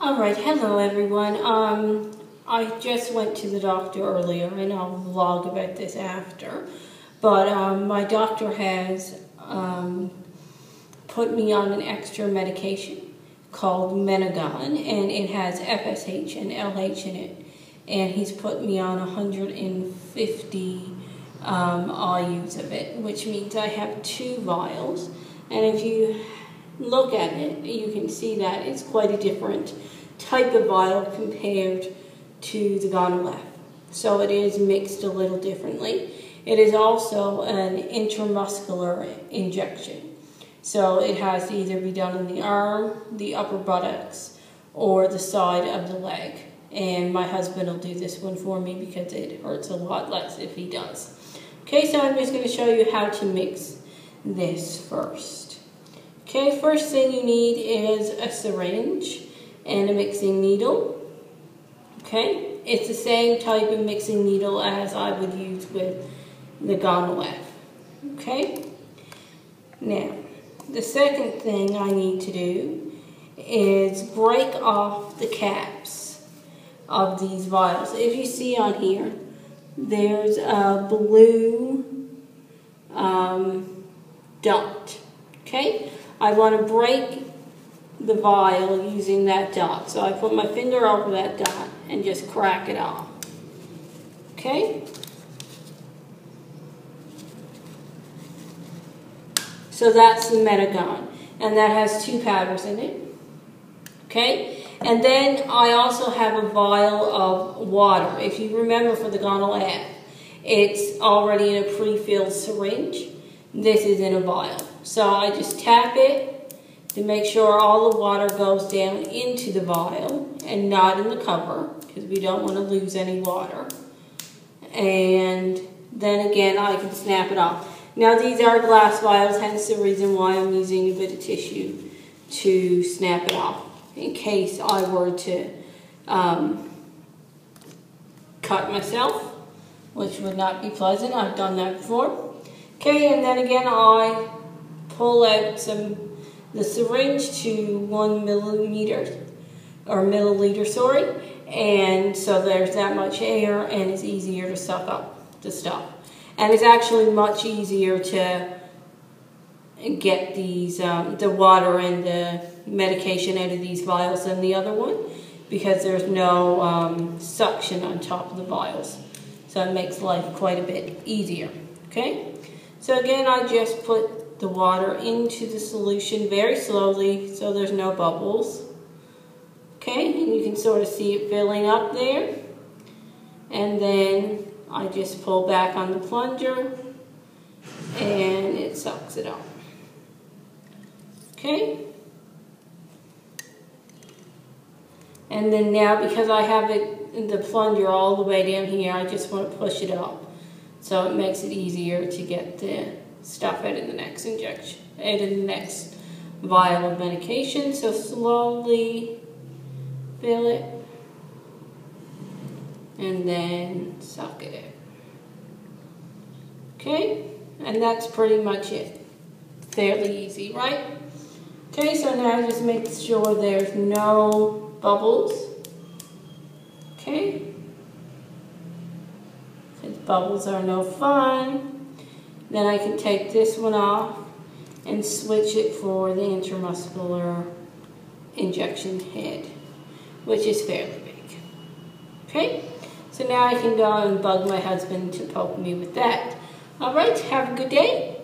All right, hello everyone. Um, I just went to the doctor earlier, and I'll vlog about this after. But um, my doctor has um, put me on an extra medication called Menogon, and it has FSH and LH in it. And he's put me on 150 um, IUs of it, which means I have two vials. And if you look at it, you can see that it's quite a different type of vial compared to the Gonal-f. So it is mixed a little differently. It is also an intramuscular injection. So it has to either be done in the arm, the upper buttocks, or the side of the leg. And my husband will do this one for me because it hurts a lot less if he does. Okay, so I'm just going to show you how to mix this first. Okay, first thing you need is a syringe and a mixing needle. Okay, it's the same type of mixing needle as I would use with the Gonal-f. Okay, now the second thing I need to do is break off the caps of these vials. If you see on here, there's a blue um, dot. Okay, I want to break the vial using that dot. So I put my finger over that dot and just crack it off. Okay? So that's the Menogon. And that has two powders in it. Okay? And then I also have a vial of water. If you remember for the Gonal-f, it's already in a pre-filled syringe. This is in a vial. So I just tap it to make sure all the water goes down into the vial and not in the cover because we don't want to lose any water. And then again, I can snap it off. Now these are glass vials, hence the reason why I'm using a bit of tissue to snap it off in case I were to um, cut myself, which would not be pleasant. I've done that before. Okay, and then again, I pull out some the syringe to one millimeter or milliliter, sorry, and so there's that much air and it's easier to suck up the stuff. And it's actually much easier to get these um, the water and the medication out of these vials than the other one because there's no um, suction on top of the vials. So it makes life quite a bit easier, okay? So again, I just put the water into the solution very slowly so there's no bubbles. Okay, and you can sort of see it filling up there. And then I just pull back on the plunger and it sucks it up. Okay? And then now because I have it, in the plunger all the way down here, I just want to push it up. So it makes it easier to get the stuff it in the next injection, and in the next vial of medication. So slowly fill it and then suck it in. Okay, and that's pretty much it. Fairly easy, right? Okay, so now just make sure there's no bubbles. Okay, since bubbles are no fun. Then I can take this one off and switch it for the intramuscular injection head, which is fairly big. Okay, so now I can go and bug my husband to poke me with that. All right, have a good day.